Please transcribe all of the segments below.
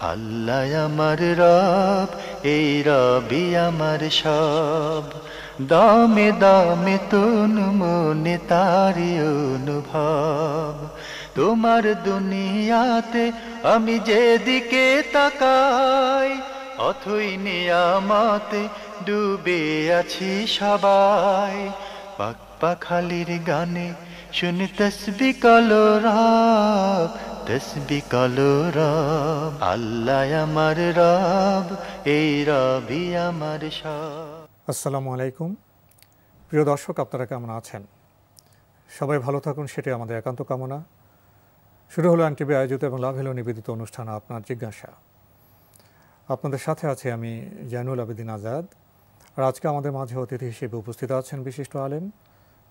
আল্লাহ আমার রব, এই রবি আমার সব। দমে দমে তুন মনে তারি অনুভব। তোমার দুনিয়াতে আমি যেদিকে তাকাই, অথই নিয়ামতে ডুবে আছি সবাই। পাক পাখালির গানে শুনি তসবি কলো রব তসবি কলো রব আল্লাহ আমার রব এই রবি আমার সব। আসসালামু আলাইকুম। প্রিয় দর্শক আপনারা কেমন আছেন? সবাই ভালো থাকুন সেটাই আমাদের একান্ত কামনা। শুরু হলো আনটিভি আয়োজিত এবং লাভ হলো নিবেদিত অনুষ্ঠান আপনার জিজ্ঞাসা। আপনাদের সাথে আছে আমি জানুল আবেদিন আজাদ। আর আজকে আমাদের মাঝে অতিথি হিসেবে উপস্থিত আছেন বিশিষ্ট আলেম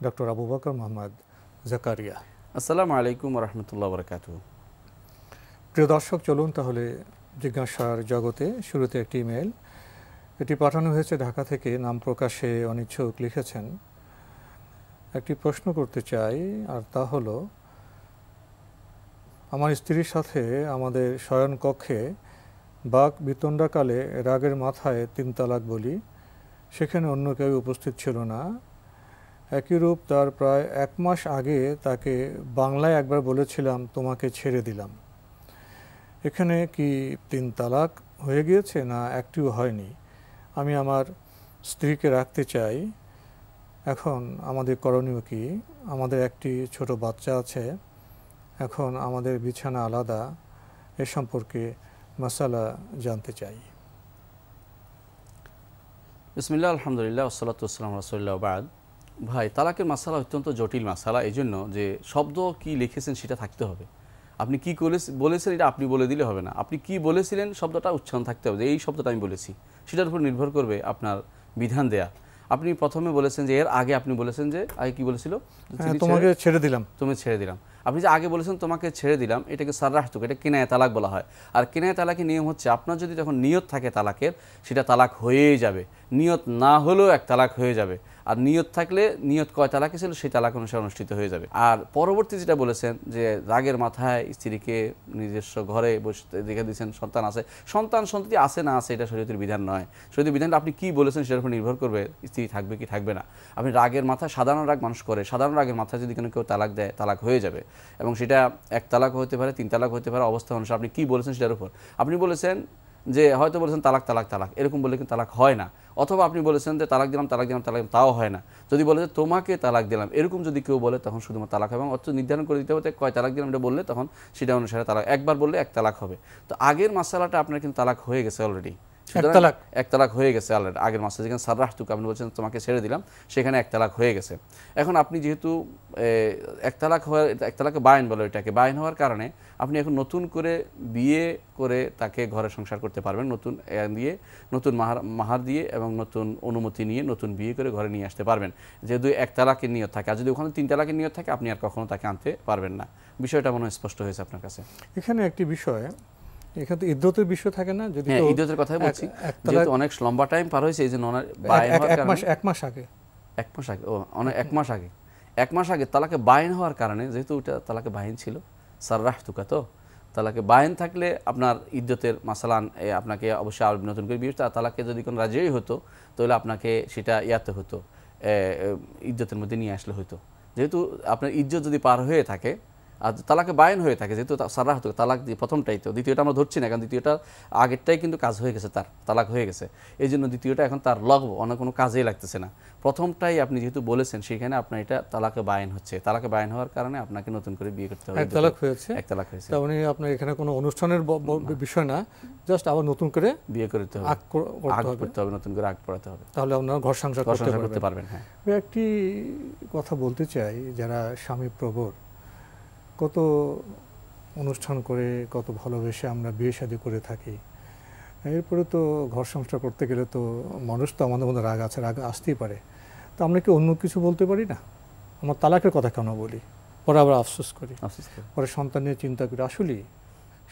ডক্টর আবু বকর মোহাম্মদ জাকারিয়া। আসসালামু আলাইকুম রহমতুল্লাহ বরকাত প্রিয় দর্শক, চলুন তাহলে জিজ্ঞাসার জগতে শুরুতে একটি ইমেল এটি পাঠানো হয়েছে ঢাকা থেকে, নাম প্রকাশে অনিচ্ছুক লিখেছেন। একটি প্রশ্ন করতে চাই, আর তা হলো, আমার স্ত্রীর সাথে আমাদের শয়ন কক্ষে বাঘ বিতণ্ডাকালে রাগের মাথায় তিন তালাক বলি, সেখানে অন্য কেউ উপস্থিত ছিল না। একই রূপ তার প্রায় এক মাস আগে তাকে বাংলায় একবার বলেছিলাম, তোমাকে ছেড়ে দিলাম। এখানে কি তিন তালাক হয়ে গিয়েছে না একটিও হয়নি? আমি আমার স্ত্রীকে রাখতে চাই। এখন আমাদের করণীয় কি? আমাদের একটি ছোট বাচ্চা আছে। এখন আমাদের বিছানা আলাদা। এ সম্পর্কে মশালা জানতে চাই। বিসমিল্লা আলহামদুলিল্লাহ ওসলাত আসসালাম রসুল্লাহ ভাই, তালাকের মাসালা অত্যন্ত জটিল মাসালা। এই জন্য যে শব্দ কি লিখেছেন সেটা থাকতে হবে। আপনি কি বলেছেন এটা আপনি বলে দিলে হবে না। আপনি কি বলেছিলেন শব্দটা উচ্চারণ থাকতে হবে যে এই শব্দটা আমি বলেছি। সেটার উপর নির্ভর করবে আপনার বিধান দেয়া। আপনি প্রথমে বলেছেন যে এর আগে আপনি বলেছেন যে আগে কি বলেছিল? তোমাকে ছেড়ে দিলাম। তুমি ছেড়ে দিলাম। আপনি যে আগে বলেছেন তোমাকে ছেড়ে দিলাম এটাকে সার্রাহতুক এটা কেনায় তালাক বলা হয়। আর কেনায় তালাকের নিয়ম হচ্ছে আপনার যদি যখন নিয়ত থাকে তালাকের সেটা তালাক হয়েই যাবে। নিয়ত না হলেও এক তালাক হয়ে যাবে। আর নিয়ত থাকলে নিয়ত কয় তালাকে ছিল, সেই তালাক অনুসারে অনুষ্ঠিত হয়ে যাবে। আর পরবর্তী যেটা বলেছেন যে রাগের মাথায় স্ত্রীকে নিজস্ব ঘরে বসে দেখে দিয়েছেন, সন্তান আছে। সন্তান সন্ততি আছে না আছে, এটা শরীয়তের বিধান নয়। শরীয়তের বিধানটা আপনি কি বলেছেন সেটার উপর নির্ভর করবে, স্ত্রী থাকবে কি থাকবে না। আপনি রাগের মাথায়, সাধারণ রাগ মানুষ করে, সাধারণ রাগের মাথায় যদি কোনো কেউ তালাক দেয়, তালাক হয়ে যাবে। এবং সেটা এক তালাক হতে পারে, তিন তালাক হতে পারে, অবস্থা অনুসারে আপনি কি বলেছেন সেটার উপর? আপনি বলেছেন যে হয়তো বলেছেন তালাক তালাক তালাক। এরকম বলে কিন্তু তালাক হয় না। অথবা আপনি বলেছেন যে তালাক দিলাম তালাক দিলাম, তালাক তাও হয় না। যদি বলে যে তোমাকে তালাক দিলাম, এরকম যদি কেউ বলে তখন শুধুমাত্র তালাক হবে। এবং অর্থ নির্ধারণ করে দিতে হবে কয় তালাক দিলাম এটা বললে তখন সেটা অনুসারে তালাক, একবার বললে এক তালাক হবে। তো আগের মশালাটা আপনার কিন্তু তালাক হয়ে গেছে অলরেডি এক তালাক হয়ে গেছে অলরেডি আগের মাসে। যেখানে সার্রাহ তুক আপনি বলছেন তোমাকে ছেড়ে দিলাম সেখানে এক তালাক হয়ে গেছে। এখন আপনি যেহেতু এক তালাক হওয়ার এক তালাকে বায়ন বলে এটাকে বায়ন হওয়ার কারণে আপনি এখন নতুন করে বিয়ে করে তাকে ঘরে সংসার করতে পারবেন নতুন দিয়ে নতুন মাহার মাহার দিয়ে এবং নতুন অনুমতি নিয়ে নতুন বিয়ে করে ঘরে নিয়ে আসতে পারবেন। যেহেতু এক তালাকের নিয়ত থাকে। আর যদি ওখানে তিন তালাকের নিয়ত থাকে আপনি আর কখনো তাকে আনতে পারবেন না। বিষয়টা মনে স্পষ্ট হয়েছে আপনার কাছে। এখানে একটি বিষয় এখানে ইদ্যতের বিষয় থাকে না যদি হ্যাঁ ইদ্যতের কথাই বলছি। যেহেতু অনেক লম্বা টাইম পার হয়েছে এই জন্য এক মাস এক মাস আগে। এক মাস আগে ও অনেক এক মাস আগে। এক মাস আগে তালাকে বাইন হওয়ার কারণে যেহেতু ওটা তালাকে বাহিন ছিল সাররাহ তুকা তো তালাকে বায়ন থাকলে আপনার ইজ্জতের মাসালান আপনাকে অবশ্যই আর নতুন করে বিয়ে তালাকে যদি কোনো রাজিই হতো তাহলে আপনাকে সেটা ইয়াতে হতো ইজ্জতের মধ্যে নিয়ে আসলে হতো। যেহেতু আপনার ইজ্জত যদি পার হয়ে থাকে আর তালাকে বায়ন হয়ে থাকে যেহেতু সারা হতো তালাক দিয়ে প্রথমটাই তো দ্বিতীয়টা আমরা ধরছি না কারণ দ্বিতীয়টা আগেরটাই কিন্তু কাজ হয়ে গেছে তার তালাক হয়ে গেছে। এই জন্য দ্বিতীয়টা এখন তার লগব অন্য কোনো কাজেই লাগতেছে না। প্রথমটাই আপনি যেহেতু বলেছেন সেখানে আপনার এটা তালাকে বায়ন হচ্ছে। তালাকে বায়ন হওয়ার কারণে আপনাকে নতুন করে বিয়ে করতে হবে। এক তালাক হয়েছে। এক তালাক হয়েছে। তার মানে আপনার এখানে কোনো অনুষ্ঠানের বিষয় না জাস্ট আবার নতুন করে বিয়ে করতে হবে। আগ করতে হবে। নতুন করে আগ পড়াতে হবে। তাহলে আপনার ঘর সংসার করতে পারবেন। হ্যাঁ। একটি কথা বলতে চাই যারা স্বামী প্রবর কত অনুষ্ঠান করে কত ভালোবেসে আমরা বিয়ে শাদী করে থাকি। এরপরে তো ঘর সংসার করতে গেলে তো মানুষ তো আমাদের মধ্যে রাগ আছে রাগ আসতেই পারে। তো আমরা কি অন্য কিছু বলতে পারি না? আমার তালাকের কথা কেন বলি? পরে আবার আফসোস করি। পরে সন্তান নিয়ে চিন্তা করি আসলেই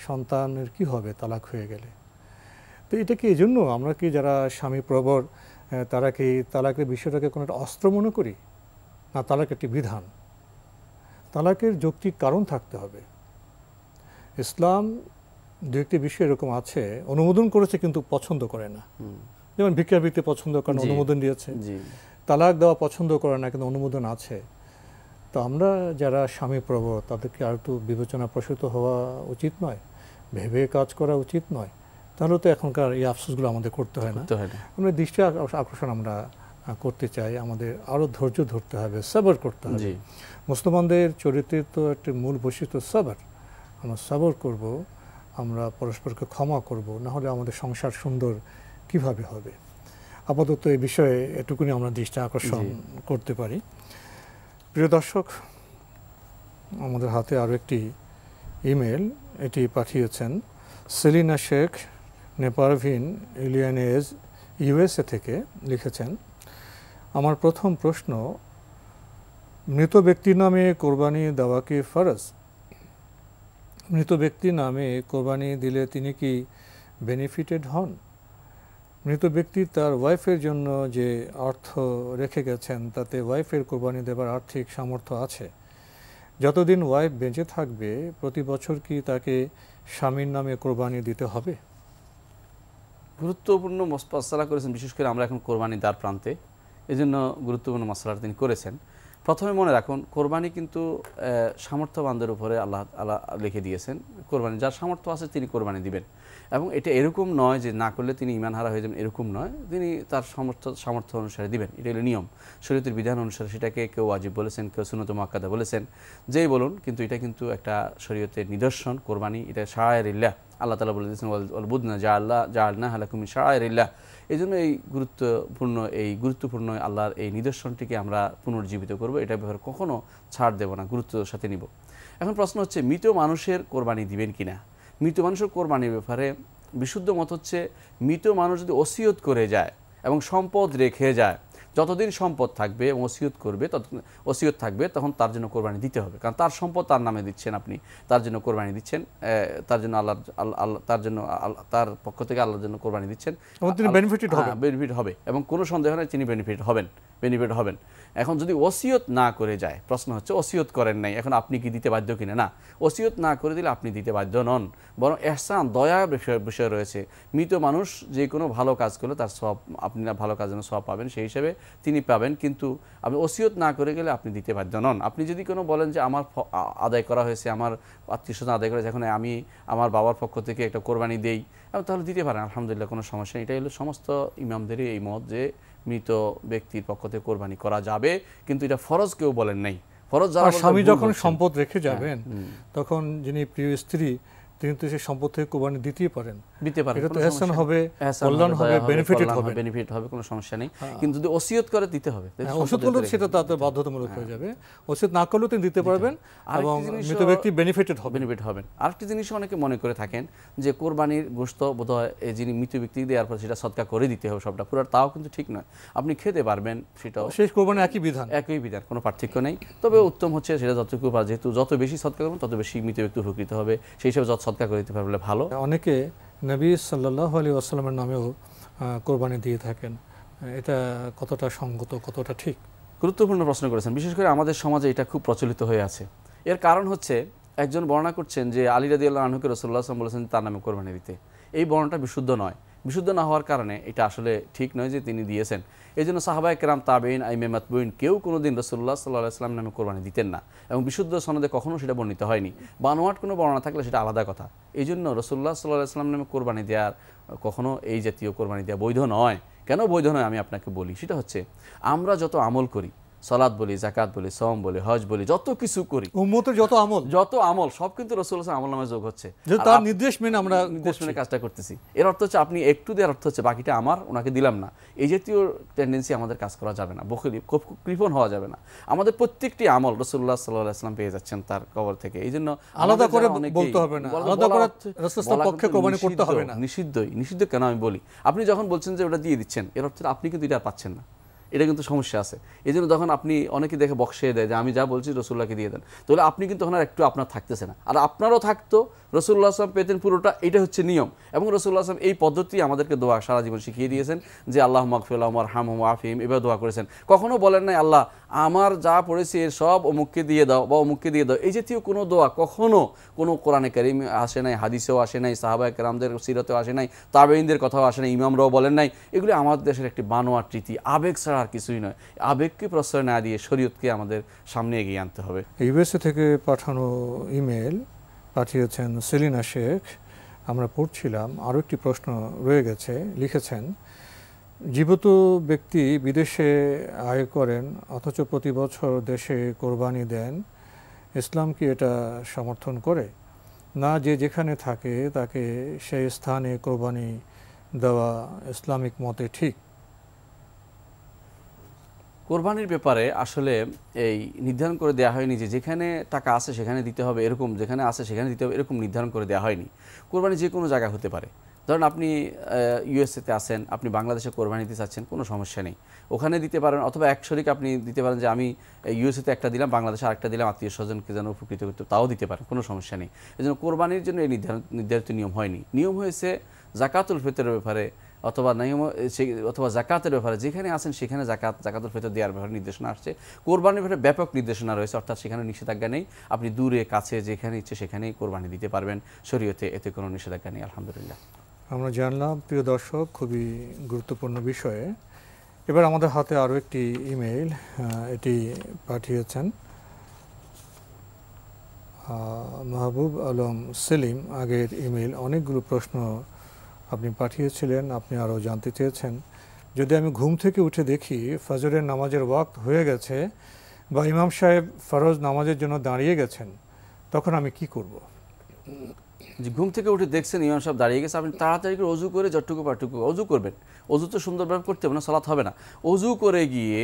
সন্তানের কি হবে তালাক হয়ে গেলে? তো এটা কি এই জন্য আমরা কি যারা স্বামী প্রবর তারা কি তালাকের বিষয়টাকে কোনো একটা অস্ত্র মনে করি? না তালাক একটি বিধান। তালাকের যৌক্তিক কারণ থাকতে হবে। ইসলাম দু একটি বিষয় এরকম আছে অনুমোদন করেছে কিন্তু পছন্দ করে না। যেমন ভিক্ষাবৃত্তি পছন্দ করে অনুমোদন দিয়েছে। জি। তালাক দেওয়া পছন্দ করে না কিন্তু অনুমোদন আছে। তো আমরা যারা স্বামী প্রবর তাদেরকে আর একটু বিবেচনা প্রসূত হওয়া উচিত নয় ভেবে কাজ করা উচিত নয়। তাহলে তো এখনকার এই আফসোসগুলো আমাদের করতে হয় না। হয় না। আমরা দৃষ্টি আক- আকর্ষণ আমরা করতে চাই আমাদের আরও ধৈর্য ধরতে হবে সবর করতে হবে। মুসলমানদের চরিত্রের তো একটি মূল বৈশিষ্ট্য সবর। আমরা সবর করব আমরা পরস্পরকে ক্ষমা করব না হলে আমাদের সংসার সুন্দর কীভাবে হবে? আপাতত এই বিষয়ে এটুকুনি আমরা দৃষ্টি আকর্ষণ করতে পারি। প্রিয় দর্শক আমাদের হাতে আরও একটি ইমেল এটি পাঠিয়েছেন Selina Sheikh Naperville Illinois USA থেকে লিখেছেন আমার প্রথম প্রশ্ন, মৃত ব্যক্তির নামে কোরবানি দেওয়া কি ফরজ? মৃত ব্যক্তির নামে কোরবানি দিলে তিনি কি বেনিফিটেড হন? মৃত ব্যক্তি তার ওয়াইফের জন্য যে অর্থ রেখে গেছেন, তাতে ওয়াইফের কোরবানি দেবার আর্থিক সামর্থ্য আছে। যতদিন ওয়াইফ বেঁচে থাকবে, প্রতি বছর কি তাকে স্বামীর নামে কোরবানি দিতে হবে? গুরুত্বপূর্ণ মস- মশলা করেছেন, বিশেষ করে আমরা এখন কোরবানি দ্বার প্রান্তে। এই জন্য গুরুত্বপূর্ণ মশলাটা তিনি করেছেন। প্রথমে মনে রাখুন, কোরবানি কিন্তু সামর্থ্যবানদের উপরে আল্লাহ আল্লাহ লিখে দিয়েছেন, কোরবানি, যার সামর্থ্য আছে তিনি কোরবানি দিবেন। এবং এটা এরকম নয় যে না করলে তিনি ইমান হারা হয়ে যাবেন, এরকম নয়। তিনি তার সামর্থ্য সামর্থ্য অনুসারে দিবেন। এটা হলো নিয়ম। শরীয়তের বিধান অনুসারে সেটাকে কেউ আজিব বলেছেন, কেউ সুনত মাক্কাদা বলেছেন। যেই বলুন, কিন্তু এটা কিন্তু একটা শরীয়তের নিদর্শন, কোরবানি এটা ইল্লাহ আল্লাহ তালা বলে দিয়েছেন, ওয়াল বুদনা যা আল্লাহ যা আল্লাহ হালাকুমি শায়ের ইল্লাহ এই জন্য এই গুরুত্বপূর্ণ এই গুরুত্বপূর্ণ আল্লাহর এই নিদর্শনটিকে আমরা পুনর্জীবিত করব। এটা ব্যাপারে কখনো ছাড় দেব না গুরুত্বের সাথে নিব। এখন প্রশ্ন হচ্ছে, মৃত মানুষের কোরবানি দিবেন কিনা? মৃত মানুষের কোরবানির ব্যাপারে বিশুদ্ধ মত হচ্ছে, মৃত মানুষ যদি ওসিয়ত করে যায় এবং সম্পদ রেখে যায় যতদিন সম্পদ থাকবে এবং ওসিয়ত করবে তত ওসিয়ত থাকবে তখন তার জন্য কোরবানি দিতে হবে। কারণ তার সম্পদ তার নামে দিচ্ছেন আপনি। তার জন্য কোরবানি দিচ্ছেন তার জন্য আল্লাহ আল্লাহ আল্লাহ- তার জন্য তার পক্ষ থেকে আল্লাহর জন্য কোরবানি দিচ্ছেন। তিনি হবেন। বেনিফিট হবে। এবং কোনো সন্দেহ নেই তিনি বেনিফিট হবেন বেনিফিট হবেন। এখন যদি ওসিয়ত না করে যায় প্রশ্ন হচ্ছে ওসিয়ত করেন নাই এখন আপনি কি দিতে বাধ্য কিনা? না ওসিয়ত না করে দিলে আপনি দিতে বাধ্য নন। বরং এহসান দয়া বিষয় বিষয় রয়েছে। মৃত মানুষ যে কোনো ভালো কাজ করলে তার সব আপনি না ভালো কাজ যেন সব পাবেন সেই হিসেবে তিনি পাবেন কিন্তু আপনি ওসিয়ত না করে গেলে আপনি দিতে বাধ্য নন। আপনি যদি কোনো বলেন যে আমার আদায় করা হয়েছে আমার আত্মীয় স্বজন আদায় করেছে এখন আমি আমার বাবার পক্ষ থেকে একটা কোরবানি দেই তাহলে দিতে পারেন আলহামদুলিল্লাহ কোনো সমস্যা নেই। এটাই হলো সমস্ত ইমামদেরই এই মত যে মৃত ব্যক্তির পক্ষ থেকে কোরবানি করা যাবে কিন্তু এটা ফরজ কেউ বলেন নাই। ফরজ যারা স্বামী যখন সম্পদ রেখে যাবেন তখন যিনি প্রিয় স্ত্রী তিনি তো সেই সম্পদ থেকে কোরবানি দিতেই পারেন। দিতে পারেন এটা তো এহসান হবে কল্যাণ হবে বেনিফিটেড হবে বেনিফিট হবে। কোনো সমস্যা নেই। কিন্তু যদি ওসিয়ত করে দিতে হবে হ্যাঁ, ওষুধ করলে সেটা তাতে বাধ্যতামূলক হয়ে যাবে। ওষুধ না করলেও তিনি দিতে পারবেন এবং মৃত ব্যক্তি বেনিফিটেড হবে। বেনিফিট হবেন আরেকটি জিনিস অনেকে মনে করে থাকেন যে কোরবানির গোস্ত বোধহয় যিনি মৃত ব্যক্তি দেওয়ার পর সেটা সৎকার করে দিতে হবে সবটা। পুরো তাও কিন্তু ঠিক নয়। আপনি খেতে পারবেন সেটাও শেষ কোরবানি একই বিধান। একই বিধান কোনো পার্থক্য নেই। তবে উত্তম হচ্ছে সেটা যতটুকু পারা যেহেতু যত বেশি সৎকার করবেন তত বেশি মৃত ব্যক্তি উপকৃত হবে। সেই হিসাবে যত সৎকার করে দিতে পারলে ভালো। অনেকে নবী সাল্লাহ আলী আসসালামের নামেও কোরবানি দিয়ে থাকেন। এটা কতটা সঙ্গত কতটা ঠিক? গুরুত্বপূর্ণ প্রশ্ন করেছেন। বিশেষ করে আমাদের সমাজে এটা খুব প্রচলিত হয়ে আছে। এর কারণ হচ্ছে একজন বর্ণনা করছেন যে আলী রাদি আল্লাহ আনহুকে রসুল্লাহ আসলাম বলেছেন তার নামে কোরবানি দিতে। এই বর্ণনাটা বিশুদ্ধ নয়। বিশুদ্ধ না হওয়ার কারণে এটা আসলে ঠিক নয় যে তিনি দিয়েছেন। এই জন্য সাহাবাই কেরাম তাবেইন আইমে মাতবইন কেউ কোনো দিন রসুল্লাহ সাল্লাহ আসলাম নামে কোরবানি দিতেন না এবং বিশুদ্ধ সনদে কখনো সেটা বর্ণিত হয়নি। বানোয়াট কোনো বর্ণনা থাকলে সেটা আলাদা কথা। এই জন্য রসুল্লাহ সাল্লাহ আসলাম নামে কোরবানি দেওয়ার কখনও এই জাতীয় কোরবানি দেওয়া বৈধ নয়। কেন বৈধ নয় আমি আপনাকে বলি? সেটা হচ্ছে আমরা যত আমল করি সলাদ বলি জাকাত বলি সম বলি হজ বলি যত কিছু করি। উম্মতের যত আমল। যত আমল সব কিন্তু রসুল আমল নামে যোগ হচ্ছে। তার নির্দেশ মেনে আমরা নির্দেশ মেনে কাজটা করতেছি। এর অর্থ হচ্ছে আপনি একটু দেওয়ার অর্থ হচ্ছে বাকিটা আমার ওনাকে দিলাম না। এই জাতীয় টেন্ডেন্সি আমাদের কাজ করা যাবে না। খুব কৃপণ হওয়া যাবে না। আমাদের প্রত্যেকটি আমল রসুল্লাহ সাল্লাহ আসলাম পেয়ে যাচ্ছেন তার কবর থেকে। এই জন্য আলাদা করে বলতে হবে না, আলাদা করে পক্ষে কোরবানি করতে হবে না। নিষিদ্ধই। নিষিদ্ধ কেন আমি বলি? আপনি যখন বলছেন যে ওটা দিয়ে দিচ্ছেন এর অর্থ আপনি কিন্তু এটা পাচ্ছেন না। এটা কিন্তু সমস্যা আছে। এই জন্য তখন আপনি অনেকে দেখে বক্সে দেয় যে আমি যা বলছি রসুল্লাহকে দিয়ে দেন। তাহলে আপনি কিন্তু তখন আর একটু আপনার থাকতেছে না। আর আপনারও থাকতো, রসুল্লাহ আসলাম পেতেন পুরোটা, এটা হচ্ছে নিয়ম। এবং রসুল্লাহ আসলাম এই পদ্ধতি আমাদেরকে দোয়া সারা জীবন শিখিয়ে দিয়েছেন যে, আল্লাহ মকফুল্লাহ হাম হুম আফিম এবার দোয়া করেছেন। কখনো বলেন নাই, আল্লাহ, আমার যা পড়েছি এর সব অমুককে দিয়ে দাও বা অমুককে দিয়ে দাও। এই জাতীয় কোনো দোয়া কখনো কোনো কোরআনে কারিম আসে নাই, হাদিসেও আসে নাই সাহাবা কেরামদের সিরতেও আসে নাই তাবেইনদের কথাও আসে নাই, ইমামরাও বলেন নাই। এগুলি আমাদের দেশের একটি বানোয়ার রীতি, আবেগ আর কিছুই নয়। আবেগকে প্রশ্রয় না দিয়ে শরীয়তকে আমাদের সামনে এগিয়ে আনতে হবে। ইউএসএ থেকে পাঠানো ইমেল পাঠিয়েছেন সেলিনা শেখ। আমরা পড়ছিলাম, আরও একটি প্রশ্ন রয়ে গেছে, লিখেছেন, জীবিত ব্যক্তি বিদেশে আয় করেন, অথচ প্রতি বছর দেশে কোরবানি দেন, ইসলাম কি এটা সমর্থন করে? না, যে যেখানে থাকে তাকে সেই স্থানে কোরবানি দেওয়া ইসলামিক মতে ঠিক। কোরবানির ব্যাপারে আসলে এই নির্ধারণ করে দেওয়া হয়নি যে যেখানে টাকা আছে সেখানে দিতে হবে এরকম, যেখানে আছে সেখানে দিতে হবে এরকম নির্ধারণ করে দেওয়া হয়নি। কোরবানি যে কোনো জায়গা হতে পারে। ধরুন আপনি ইউএসএতে আছেন, আপনি বাংলাদেশে কোরবানি দিতে চাচ্ছেন, কোনো সমস্যা নেই। ওখানে দিতে পারেন অথবা এক শরিক আপনি দিতে পারেন যে আমি ইউএসএতে একটা দিলাম, বাংলাদেশে আরেকটা দিলাম, আত্মীয় স্বজনকে যেন উপকৃত করতে তাও দিতে পারেন, কোনো সমস্যা নেই। এই জন্য কোরবানির জন্য এই নির্ধারণ নির্ধারিত নিয়ম হয়নি। নিয়ম হয়েছে জাকাতুল ফিতরের ব্যাপারে অথবা সেই অথবা জাকাতের ব্যাপারে, যেখানে আছেন সেখানে জাকাত জাকাতুল ফিতর দেওয়ার ব্যাপারে নির্দেশনা আসছে। কোরবানির ব্যাপারে ব্যাপক নির্দেশনা রয়েছে, অর্থাৎ সেখানে নিষেধাজ্ঞা নেই। আপনি দূরে, কাছে, যেখানে ইচ্ছে সেখানেই কোরবানি দিতে পারবেন। শরীয়তে এতে কোনো নিষেধাজ্ঞা নেই, আলহামদুলিল্লাহ। আমরা জানলাম, প্রিয় দর্শক, খুবই গুরুত্বপূর্ণ বিষয়ে। এবার আমাদের হাতে আরও একটি ইমেইল এটি পাঠিয়েছেন মাহবুব আলম সেলিম। আগের ইমেইল অনেকগুলো প্রশ্ন আপনি পাঠিয়েছিলেন, আপনি আরও জানতে চেয়েছেন। যদি আমি ঘুম থেকে উঠে দেখি ফজরের নামাজের ওয়াক্ত হয়ে গেছে বা ইমাম সাহেব ফরজ নামাজের জন্য দাঁড়িয়ে গেছেন, তখন আমি কি করব? ঘুম থেকে উঠে দেখছেন ইমাম সাহেব দাঁড়িয়ে গেছে, আপনি তাড়াতাড়ি করে অজু করে যতটুকু পাটুকু অজু করবেন। অজু তো সুন্দরভাবে করতে হবে না, সালাত হবে না। অজু করে গিয়ে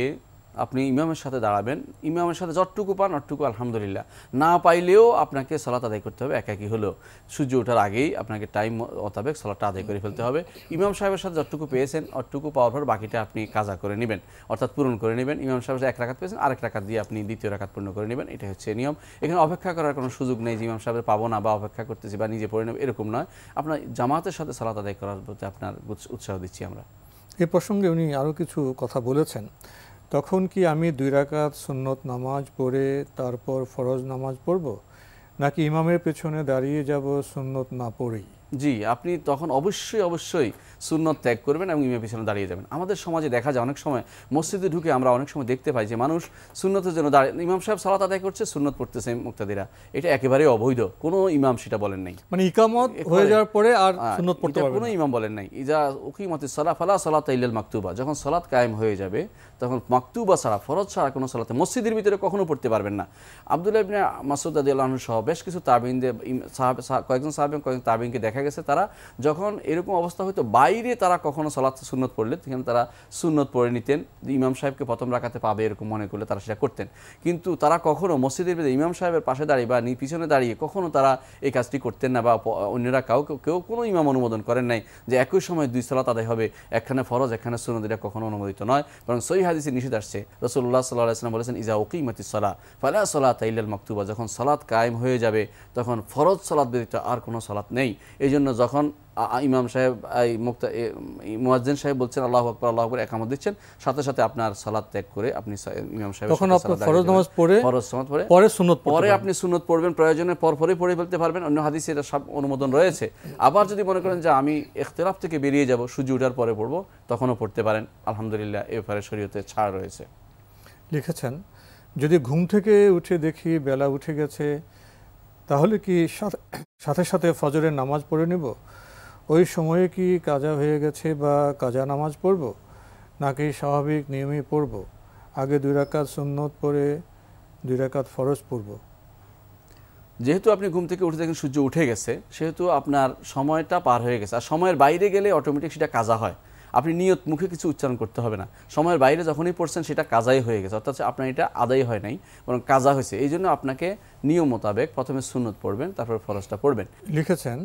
আপনি ইমামের সাথে দাঁড়াবেন। ইমামের সাথে যতটুকু পান অতটুকু আলহামদুলিল্লাহ। না পাইলেও আপনাকে সলাত আদায় করতে হবে, একাকি হলেও সূর্য ওঠার আগেই আপনাকে টাইম মোতাবেক সলাটটা আদায় করে ফেলতে হবে। ইমাম সাহেবের সাথে যতটুকু পেয়েছেন, অতটুকু পাওয়ার পর বাকিটা আপনি কাজা করে নেবেন। অর্থাৎ পূরণ করে নেবেন। ইমাম সাহেবের এক রাখাত পেয়েছেন, আরেক রাখাত দিয়ে আপনি দ্বিতীয় রাখাত পূর্ণ করে নেবেন। এটা হচ্ছে নিয়ম। এখানে অপেক্ষা করার কোনো সুযোগ নেই যে ইমাম সাহেবের পাবো না বা অপেক্ষা করতেছি বা নিজে পড়ে নেব, এরকম নয়। আপনার জামাতের সাথে সালাত আদায় করার প্রতি আপনার উৎসাহ দিচ্ছি আমরা। এ প্রসঙ্গে উনি আরও কিছু কথা বলেছেন। তখন কি আমি দুই রাকাত সুন্নত নামাজ পড়ে তারপর ফরজ নামাজ পড়ব? নাকি ইমামের পেছনে দাঁড়িয়ে যাব সুন্নত না পড়েই? জি আপনি তখন অবশ্যই অবশ্যই সুন্নত ত্যাগ করবেন এবং ইমের পিছনে দাঁড়িয়ে যাবেন। আমাদের সমাজে দেখা যায় অনেক সময় মসজিদে ঢুকে আমরা অনেক সময় দেখতে পাই যে মানুষ সুন্নতের জন্য দাঁড়িয়ে ইমাম সাহেব সালাত আদায় করছে সুন্নত পড়তেছে মুক্তাদিরা। এটা একেবারেই অবৈধ। কোনো ইমাম সেটা বলেন নাই। মানে ইকামত হয়ে যাওয়ার পরে আর সুন্নত পড়তে পারবে কোনো ইমাম বলেন নাই। ইজা উকিমতি সালা ফালা সালাত ইল্লাল মাকতুবা। যখন সালাত কায়েম হয়ে যাবে তখন মাকতুবা ছাড়া ফরজ ছাড়া কোনো সালাতে মসজিদের ভিতরে কখনো পড়তে পারবেন না। আবদুল্লাহ ইবনে মাসুদ আদিয়াল্লাহ সহ বেশ কিছু তাবিনদের কয়েকজন সাহাবেন কয়েকজন তাবিনকে দেখা গেছে তারা যখন এরকম অবস্থা হয়তো বাইরে তারা কখনো সলাৎ সুন্নত পড়লে সেখানে তারা সুন্নত পড়ে নিতেন। ইমাম সাহেবকে প্রথম রাখাতে পাবে এরকম মনে করলে তারা সেটা করতেন। কিন্তু তারা কখনো মসজিদের ভিতরে, ইমাম সাহেবের পাশে দাঁড়িয়ে বা পিছনে দাঁড়িয়ে কখনো তারা এই কাজটি করতেন না বা অন্যরা কাউ কেউ কোনো ইমাম অনুমোদন করেন নাই যে একই সময় দুই সালাত আদায় হবে, একখানে ফরজ, একখানে সুন্নত, এটা কখনো অনুমোদিত নয়। বরং সই হাদিসে নিষেধ আসছে। রসুল্লাহ সাল্লাহ আসলাম বলেছেন ইজা ওকিমতি সলা ফালা সলাত তাইলাল মাকতুবা। যখন সলাৎ কায়েম হয়ে যাবে, তখন ফরজ সলাৎ ব্যতীত আর কোনো সলাৎ নেই। এই জন্য যখন ইমাম সাহেব এই মুক্তা মুয়াজ্জিন সাহেব বলছেন আল্লাহ আকবর আল্লাহ আকবর একামত দিচ্ছেন সাথে সাথে আপনার সালাদ ত্যাগ করে আপনি ইমাম সাহেব তখন আপনি ফরজ নামাজ পড়ে ফরজ নামাজ পড়ে। পরে সুন্নত পরে আপনি সুন্নত পড়বেন প্রয়োজনে পর পরে পড়ে ফেলতে পারবেন অন্য হাদিসে এটা সব অনুমোদন রয়েছে। আবার যদি মনে করেন যে আমি ইখতিলাফ থেকে বেরিয়ে যাব সূর্য ওঠার পরে পড়ব তখনও পড়তে পারেন। আলহামদুলিল্লাহ এ ব্যাপারে শরীয়তে ছাড় রয়েছে। লিখেছেন যদি ঘুম থেকে উঠে দেখি বেলা উঠে গেছে তাহলে কি সাথে সাথে ফজরের নামাজ পড়ে নেব? ওই সময়ে কি কাজা হয়ে গেছে বা কাজা নামাজ পড়ব? নাকি স্বাভাবিক নিয়মেই পড়ব? আগে দুই রাকাত সুন্নত পড়ে দুই রাকাত ফরজ পড়ব। যেহেতু আপনি ঘুম থেকে উঠে দেখেন সূর্য উঠে গেছে, সেহেতু আপনার সময়টা পার হয়ে গেছে। আর সময়ের বাইরে গেলে অটোমেটিক সেটা কাজা হয়। আপনি নিয়ত মুখে কিছু উচ্চারণ করতে হবে না। সময়ের বাইরে যখনই পড়ছেন, সেটা কাজাই হয়ে গেছে। অর্থাৎ আপনার এটা আদায় হয় নাই, বরং কাজা হয়েছে। এই জন্য আপনাকে নিয়ম মোতাবেক প্রথমে সুন্নত পড়বেন, তারপর ফরজটা পড়বেন। লিখেছেন,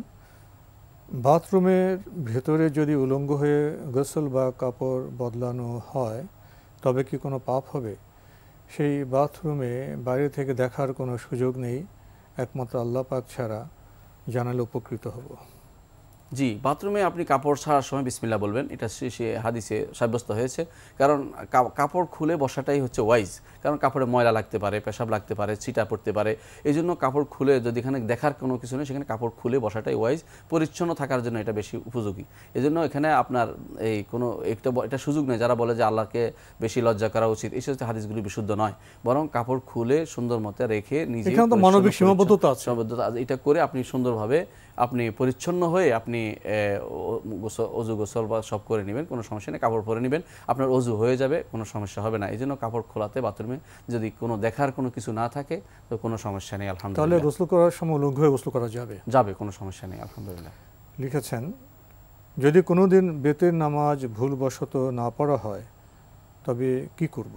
বাথরুমের ভেতরে যদি উলঙ্গ হয়ে গোসল বা কাপড় বদলানো হয়, তবে কি কোনো পাপ হবে? সেই বাথরুমে বাইরে থেকে দেখার কোনো সুযোগ নেই। একমাত্র আল্লাহ পাক ছাড়া জানালে উপকৃত হব। জি বাথরুমে আপনি কাপড় ছাড়ার সময় বিসমিল্লা বলবেন। এটা সে হাদিসে সাব্যস্ত হয়েছে। কারণ কাপড় খুলে বসাটাই হচ্ছে ওয়াইজ। কারণ কাপড়ে ময়লা লাগতে পারে পেশাব লাগতে পারে ছিটা পড়তে পারে। এই জন্য কাপড় খুলে যদি এখানে দেখার কোনো কিছু নেই সেখানে কাপড় খুলে বসাটাই ওয়াইজ। পরিচ্ছন্ন থাকার জন্য এটা বেশি উপযোগী। এই জন্য এখানে আপনার এই কোনো একটা এটা সুযোগ নেই। যারা বলে যে আল্লাহকে বেশি লজ্জা করা উচিত এই সমস্ত হাদিসগুলি বিশুদ্ধ নয়। বরং কাপড় খুলে সুন্দর মতে রেখে নিজে মানবিক সীমাবদ্ধতা সীমাবদ্ধতা এটা করে আপনি সুন্দরভাবে আপনি পরিচ্ছন্ন হয়ে আপনি গোসল- অজু গোসল বা সব করে নেবেন কোনো সমস্যা নেই কাপড় পরে নেবেন আপনার অজু হয়ে যাবে কোনো সমস্যা হবে না। এই জন্য কাপড় খোলাতে বাথরুমে যদি কোনো দেখার কোনো কিছু না থাকে তো কোনো সমস্যা নেই তাহলে আলহামদুলিল্লাহ গোসল করার সময় উলঙ্গ হয়ে গোসল করা যাবে? যাবে কোনো সমস্যা নেই আলহামদুলিল্লাহ। লিখেছেন যদি কোনো দিন বেতের নামাজ ভুলবশত না পড়া হয় তবে কি করব?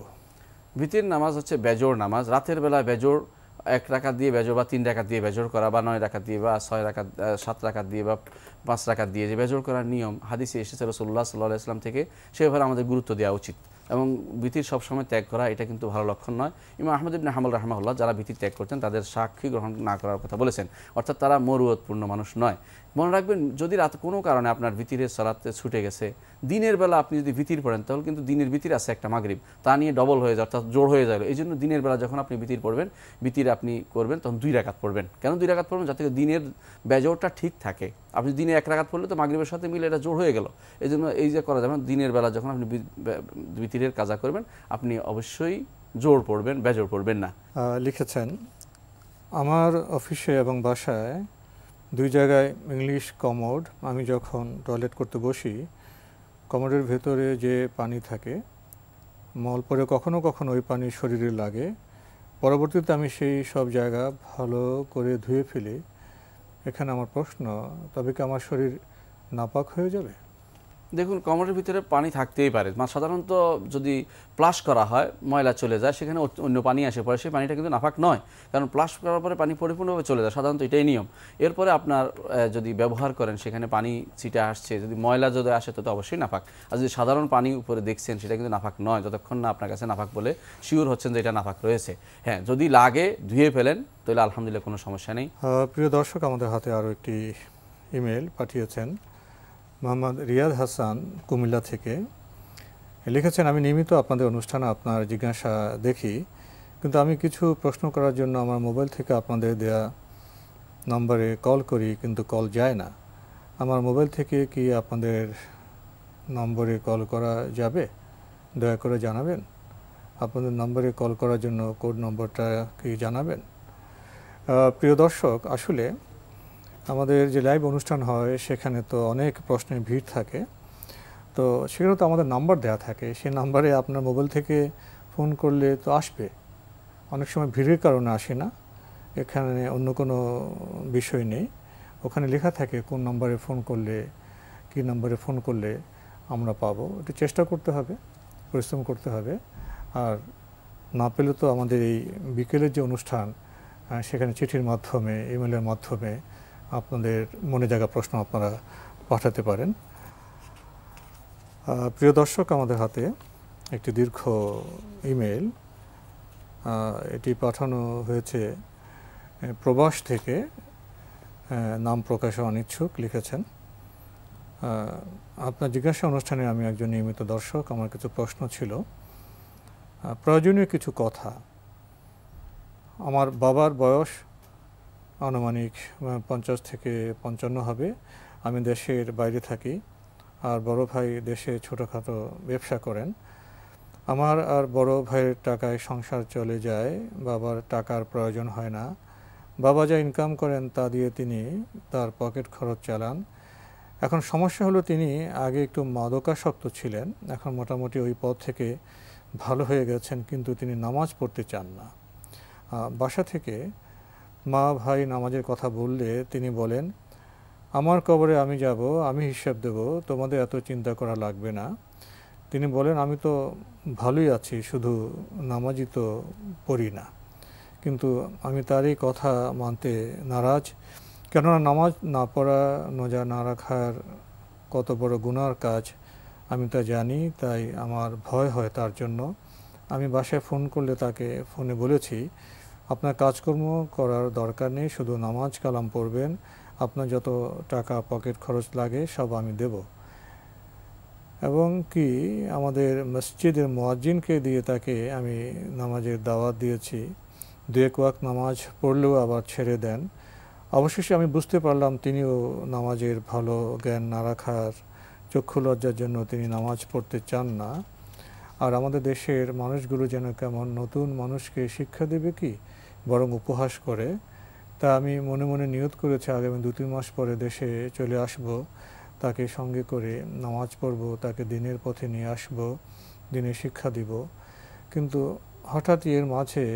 ভিতির নামাজ হচ্ছে বেজোর নামাজ। রাতের বেলা বেজোর এক টাকা দিয়ে বেজোর বা তিন টাকা দিয়ে বেজোর করা, বা নয় টাকা দিয়ে, বা ছয় টাকা সাত টাকা দিয়ে, বা পাঁচ টাকা দিয়ে যে বেজোর করার নিয়ম, হাদিসে এসেছে রসুল্লাহ সাল্লাহ ইসলাম থেকে সেভাবে আমাদের গুরুত্ব দেওয়া উচিত। এবং ভীতির সবসময় ত্যাগ করা, এটা কিন্তু ভালো লক্ষণ নয়। ইমাম আহমদ ইবনে হামল রাহমাহুল্লাহ যারা ভীতি ত্যাগ করতেন তাদের সাক্ষী গ্রহণ না করার কথা বলেছেন। অর্থাৎ তারা মরুয়তপূর্ণ মানুষ নয়। মনে রাখবেন, যদি রাত কোনো কারণে আপনার ভিতিরের সলাতে ছুটে গেছে, দিনের বেলা আপনি যদি ভিতির পড়েন, তাহলে কিন্তু দিনের ভিতির আছে একটা মাগরিব। তা নিয়ে ডবল হয়ে যায়, অর্থাৎ জোর হয়ে যায়। এই জন্য দিনের বেলা যখন আপনি ভিতির পড়বেন, ভিতির আপনি করবেন, তখন দুই রাকাত পড়বেন। কেন দুই রাকাত পড়বেন? যাতে দিনের বেজোরটা ঠিক থাকে। আপনি দিনে এক রাকাত পড়লে তো মাগরিবের সাথে মিলে এটা জোর হয়ে গেল। এই জন্য এই যে করা যাবে দিনের বেলা যখন আপনি ভিতিরের কাজা করবেন, আপনি অবশ্যই জোর পড়বেন বেজোর পড়বেন না। লিখেছেন, আমার অফিসে এবং বাসায় দুই জায়গায় ইংলিশ কমোড, আমি যখন টয়লেট করতে বসি, কমোডের ভেতরে যে পানি থাকে, মল পরে কখনো কখনো ওই পানি শরীরে লাগে। পরবর্তীতে আমি সেই সব জায়গা ভালো করে ধুয়ে ফেলি। এখানে আমার প্রশ্ন, তবে কি আমার শরীর নাপাক হয়ে যাবে? দেখুন কমরের ভিতরে পানি থাকতেই পারে। মানে সাধারণত যদি প্লাশ করা হয়, ময়লা চলে যায়, সেখানে অন্য পানি আসে। পরে সেই পানিটা কিন্তু নাফাক নয়। কারণ প্লাশ করার পরে পানি পরিপূর্ণভাবে চলে যায়, সাধারণত এটাই নিয়ম। এরপরে আপনার যদি ব্যবহার করেন, সেখানে পানি ছিটে আসছে, যদি ময়লা যদি আসে, তো তো অবশ্যই নাফাক। আর যদি সাধারণ পানি উপরে দেখছেন, সেটা কিন্তু নাফাক নয়। যতক্ষণ না আপনার কাছে নাফাক বলে শিওর হচ্ছেন যে এটা নাফাক রয়েছে। হ্যাঁ যদি লাগে, ধুয়ে ফেলেন, তাহলে আলহামদুলিল্লাহ কোনো সমস্যা নেই। প্রিয় দর্শক, আমাদের হাতে আরও একটি ইমেল পাঠিয়েছেন। মোহাম্মদ রিয়াদ হাসান কুমিল্লা থেকে। লিখেছেন, আমি নিয়মিত আপনাদের অনুষ্ঠানে আপনার জিজ্ঞাসা দেখি, কিন্তু আমি কিছু প্রশ্ন করার জন্য আমার মোবাইল থেকে আপনাদের দেয়া নম্বরে কল করি, কিন্তু কল যায় না। আমার মোবাইল থেকে কি আপনাদের নম্বরে কল করা যাবে? দয়া করে জানাবেন। আপনাদের নম্বরে কল করার জন্য কোড নম্বরটা কি জানাবেন? প্রিয় দর্শক, আসলে আমাদের যে লাইভ অনুষ্ঠান হয়, সেখানে তো অনেক প্রশ্নের ভিড় থাকে। তো সেখানে তো আমাদের নাম্বার দেওয়া থাকে। সেই নাম্বারে আপনার মোবাইল থেকে ফোন করলে তো আসবে। অনেক সময় ভিড়ের কারণে আসে না। এখানে অন্য কোনো বিষয় নেই। ওখানে লেখা থাকে কোন নম্বরে ফোন করলে, কী নম্বরে ফোন করলে আমরা পাবো। একটু চেষ্টা করতে হবে, পরিশ্রম করতে হবে। আর না পেলে তো আমাদের এই বিকেলের যে অনুষ্ঠান সেখানে চিঠির মাধ্যমে ইমেলের মাধ্যমে আপনাদের মনে জায়গা প্রশ্ন আপনারা পাঠাতে পারেন। প্রিয় দর্শক, আমাদের হাতে একটি দীর্ঘ ইমেল এটি পাঠানো হয়েছে প্রবাস থেকে নাম প্রকাশে অনিচ্ছুক লিখেছেন। আপনার জিজ্ঞাসা অনুষ্ঠানে আমি একজন নিয়মিত দর্শক, আমার কিছু প্রশ্ন ছিল। প্রয়োজনীয় কিছু কথা। আমার বাবার বয়স আনুমানিক পঞ্চাশ থেকে পঞ্চান্ন হবে। আমি দেশের বাইরে থাকি আর বড় ভাই দেশে ছোটোখাটো ব্যবসা করেন। আমার আর বড় ভাইয়ের টাকায় সংসার চলে যায়, বাবার টাকার প্রয়োজন হয় না। বাবা যা ইনকাম করেন তা দিয়ে তিনি তার পকেট খরচ চালান। এখন সমস্যা হলো তিনি আগে একটু মাদকাসক্ত ছিলেন, এখন মোটামুটি ওই পথ থেকে ভালো হয়ে গেছেন, কিন্তু তিনি নামাজ পড়তে চান না। বাসা থেকে মা ভাই নামাজের কথা বললে তিনি বলেন, আমার কবরে আমি যাব, আমি হিসাব দেব, তোমাদের এত চিন্তা করা লাগবে না। তিনি বলেন, আমি তো ভালোই আছি, শুধু নামাজই তো পড়ি না। কিন্তু আমি তারই কথা মানতে নারাজ। কেননা নামাজ না পড়া নোজা না রাখার কত বড় গুনার কাজ, আমি তা জানি, তাই আমার ভয় হয় তার জন্য। আমি বাসায় ফোন করলে তাকে ফোনে বলেছি আপনার কাজকর্ম করার দরকার নেই, শুধু নামাজ কালাম পড়বেন। আপনার যত টাকা পকেট খরচ লাগে, সব আমি দেব। এবং কি, আমাদের মসজিদের মোয়াজ্জিনকে দিয়ে তাকে আমি নামাজের দাওয়াত দিয়েছি। দু এক ওয়াক নামাজ পড়লেও আবার ছেড়ে দেন। অবশেষে আমি বুঝতে পারলাম তিনিও নামাজের ভালো জ্ঞান না রাখার চক্ষু লজ্জার জন্য তিনি নামাজ পড়তে চান না। আর আমাদের দেশের মানুষগুলো যেন কেমন নতুন মানুষকে শিক্ষা দেবে কি? বরং উপহাস করে। তা আমি মনে মনে নিয়ত করেছি, আগামী দু তিন মাস পরে দেশে চলে আসব, তাকে সঙ্গে করে নামাজ পড়ব, তাকে দিনের পথে নিয়ে আসব, দিনের শিক্ষা দিব। কিন্তু হঠাৎ এর মাঝে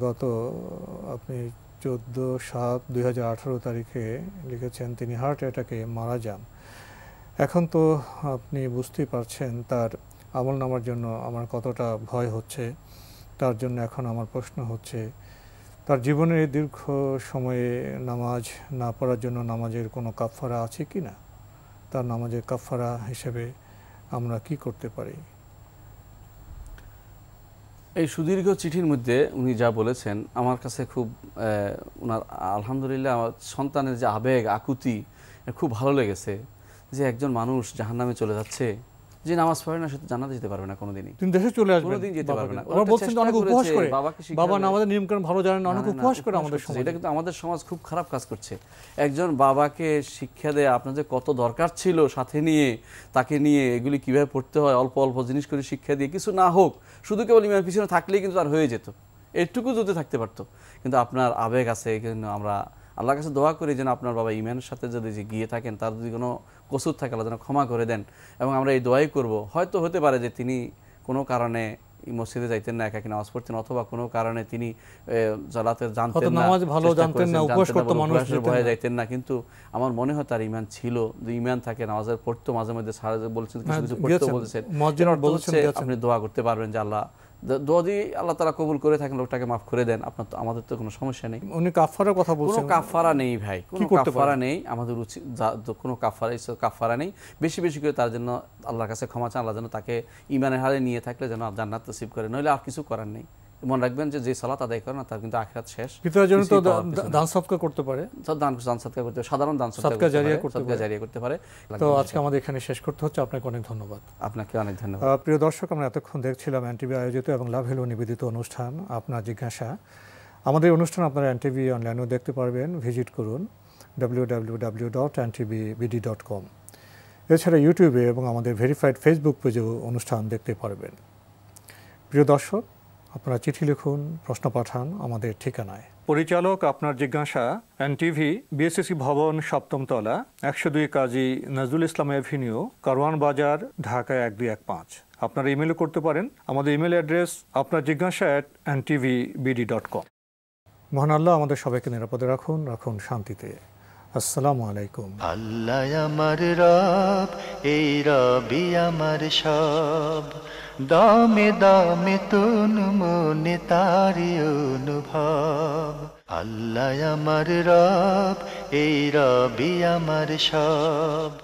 গত, আপনি চোদ্দ সাত দুই তারিখে লিখেছেন, তিনি হার্ট অ্যাটাকে মারা যান। এখন তো আপনি বুঝতেই পারছেন, তার আমল নামার জন্য আমার কতটা ভয় হচ্ছে। তার জন্য এখন আমার প্রশ্ন হচ্ছে, তার জীবনের দীর্ঘ সময়ে নামাজ না পড়ার জন্য নামাজের কোনো কাফারা আছে কি না? তার নামাজের কাফারা হিসেবে আমরা কি করতে পারি? এই সুদীর্ঘ চিঠির মধ্যে উনি যা বলেছেন আমার কাছে খুব ওনার আলহামদুলিল্লাহ আমার সন্তানের যে আবেগ, আকুতি খুব ভালো লেগেছে যে একজন মানুষ জাহান্নামে চলে যাচ্ছে। যে নামাজ পড়ে না সে তো জানাতে যেতে পারবে না কোনোদিনই। তিনি দেশে চলে আসবেন কোনোদিন যেতে পারবে না। ওরা বলছেন অনেক উপহাস করে। বাবা নামাজের নিয়ম কানুন ভালো জানেন অনেক উপহাস করে আমাদের সমাজ এটা কিন্তু আমাদের সমাজ খুব খারাপ কাজ করছে। একজন বাবাকে শিক্ষা দেয় আপনার যে কত দরকার ছিল সাথে নিয়ে তাকে নিয়ে এগুলি কীভাবে পড়তে হয় অল্প অল্প জিনিস করে শিক্ষা দিয়ে কিছু না হোক শুধু কেবল ইমামের পিছনে থাকলেই কিন্তু তার হয়ে যেত। এটুকু যদি থাকতে পারতো। কিন্তু আপনার আবেগ আছে কিন্তু আমরা আল্লাহর কাছে দোয়া করি যেন আপনার বাবা ইমানের সাথে যদি যে গিয়ে থাকেন তার যদি কোনো কসুর থাকে আল্লাহ যেন ক্ষমা করে দেন। এবং আমরা এই দোয়াই করব। হয়তো হতে পারে যে তিনি কোনো কারণে মসজিদে যাইতেন না একাকি নামাজ পড়তেন অথবা কোনো কারণে তিনি জালাতের জানতেন না নামাজ ভালো জানতেন না উপবাস করতে মানুষ ভয়ে যাইতেন না। কিন্তু আমার মনে হয় তার ইমান ছিল যে ইমান থাকে নামাজের পড়তো মাঝে মধ্যে সারা বলছেন কিছু কিছু পড়তে বলছেন। আপনি দোয়া করতে পারবেন যে আল্লাহ যদি আল্লাহ তারা কবুল করে থাকেন লোকটাকে মাফ করে দেন আপনার তো আমাদের তো কোনো সমস্যা নেই। উনি কাফারের কথা বলছেন। কোনো কাফারা নেই ভাই কোনো কাফারা নেই আমাদের উচিত কোনো কাফারা কাফারা নেই। বেশি বেশি করে তার জন্য আল্লাহর কাছে ক্ষমা চান আল্লাহ যেন তাকে ইমানের হারে নিয়ে থাকলে যেন জান্নাত তসিব করে নইলে আর কিছু করার নেই। মনে রাখবেন যে যে সালাত আদায় করে না তার কিন্তু আখিরাত শেষ। পিতার জন্য তো দান সদকা করতে পারে। দান দান সদকা করতে সাধারণ দান সদকা জারিয়া করতে সদকা জারিয়া করতে পারে। তো আজকে আমাদের এখানে শেষ করতে হচ্ছে আপনাকে অনেক ধন্যবাদ। আপনাকে অনেক ধন্যবাদ। প্রিয় দর্শক আমরা এতক্ষণ দেখছিলাম এনটিভি আয়োজিত এবং লাভ হেলো নিবেদিত অনুষ্ঠান আপনার জিজ্ঞাসা। আমাদের অনুষ্ঠান আপনারা এনটিভি অনলাইনেও দেখতে পারবেন ভিজিট করুন W W W dot BD dot com এছাড়া ইউটিউবে এবং আমাদের ভেরিফাইড ফেসবুক পেজেও অনুষ্ঠান দেখতে পারবেন। প্রিয় দর্শক আপনারা চিঠি লিখুন প্রশ্ন পাঠান আমাদের ঠিকানায়। পরিচালক আপনার জিজ্ঞাসা এনটিভি বিএসএসি ভবন সপ্তম তলা একশো দুই কাজী নজরুল ইসলাম এভিনিউ কারওয়ান বাজার ঢাকা এক দুই এক পাঁচ। আপনারা ইমেলও করতে পারেন। আমাদের ইমেল অ্যাড্রেস আপনার জিজ্ঞাসা at NTV BD dot com মহান আল্লাহ আমাদের সবাইকে নিরাপদে রাখুন রাখুন শান্তিতে। আসসালামু আলাইকুম। আল্লাহ আমার রব এই রবি আমার সব। দামে দামে তুন মনে তারি অনুভব। আল্লাহ আমার রব এই রবি আমার সব।